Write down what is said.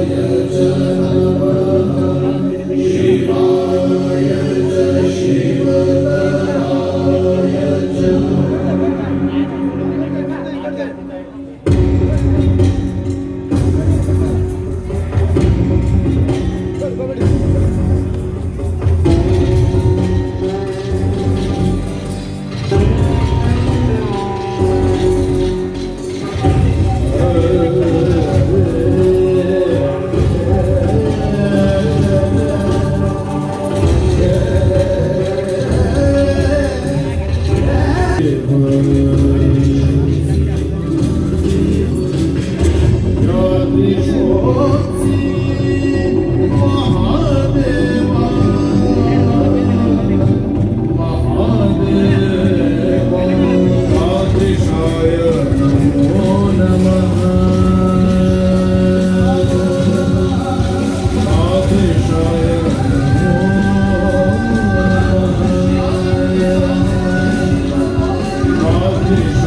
Yeah. Krishna